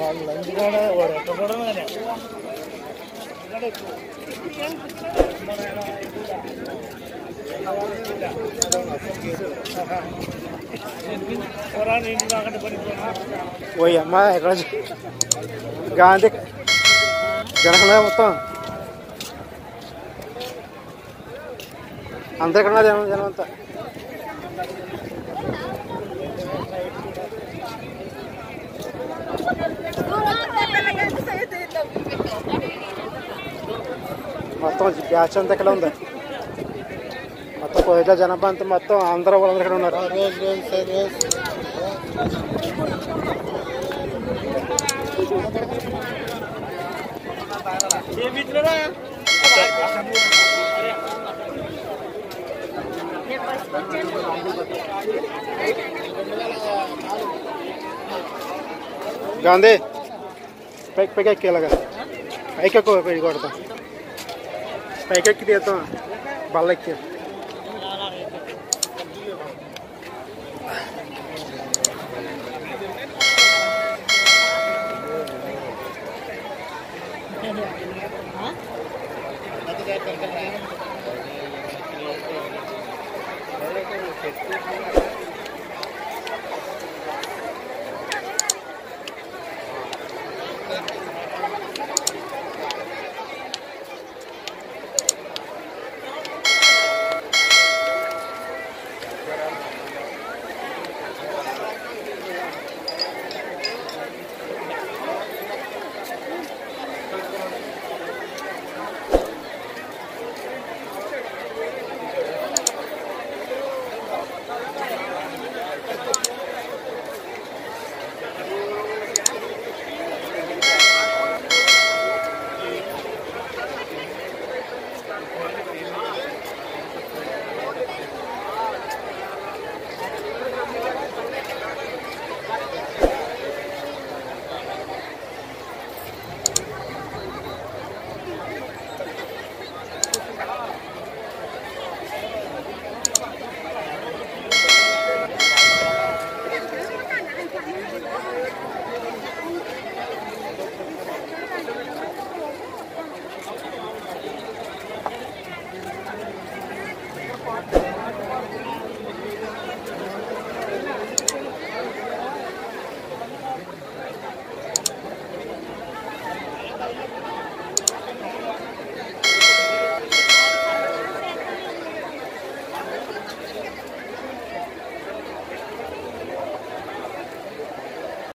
వాళ్ళని కూడా వాడు ఎక్కకూడదు కానీ మన అమ్మ ఎక్కడ గాంధీ. జనకలే మొత్తం. అందరు జనం జనం అంతా. మొత్తం బ్యాచ్ అంతా ఇక్కడ ఉంది. ఇట్లా కోయిట్ల మొత్తం అందరూ వాళ్ళందరూ ఇక్కడ ఉన్నారు. గాంధీ పైకి పైకి ఎక్కేలాగా పైకి ఎక్కువ పైకి కొడతాం. పైకి ఎక్కి తీద్దాం. బల్ల हाँ।